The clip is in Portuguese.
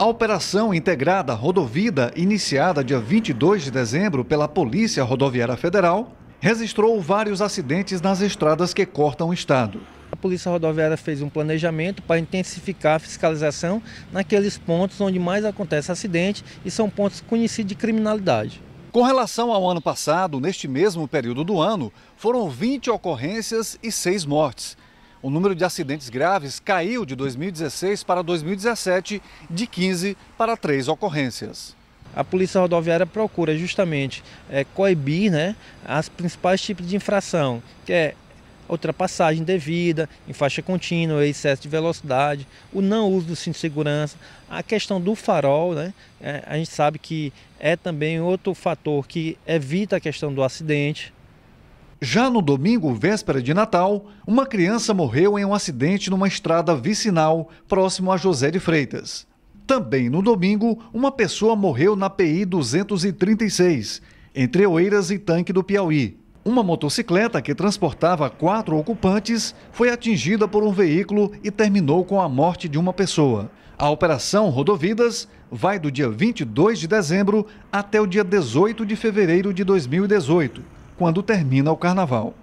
A operação integrada Rodovida, iniciada dia 22 de dezembro pela Polícia Rodoviária Federal, registrou vários acidentes nas estradas que cortam o estado. A Polícia Rodoviária fez um planejamento para intensificar a fiscalização naqueles pontos onde mais acontece acidente e são pontos conhecidos de criminalidade. Com relação ao ano passado, neste mesmo período do ano, foram 20 ocorrências e 6 mortes. O número de acidentes graves caiu de 2016 para 2017 de 15 para 3 ocorrências. A Polícia Rodoviária procura justamente é, coibir né, as principais tipos de infração, que é ultrapassagem devida, em faixa contínua, excesso de velocidade, o não uso do cinto de segurança, a questão do farol, né? É, a gente sabe que é também outro fator que evita a questão do acidente. Já no domingo, véspera de Natal, uma criança morreu em um acidente numa estrada vicinal próximo a José de Freitas. Também no domingo, uma pessoa morreu na PI 236, entre Oeiras e Tanque do Piauí. Uma motocicleta que transportava quatro ocupantes foi atingida por um veículo e terminou com a morte de uma pessoa. A Operação Rodovidas vai do dia 22 de dezembro até o dia 18 de fevereiro de 2018 quando termina o carnaval.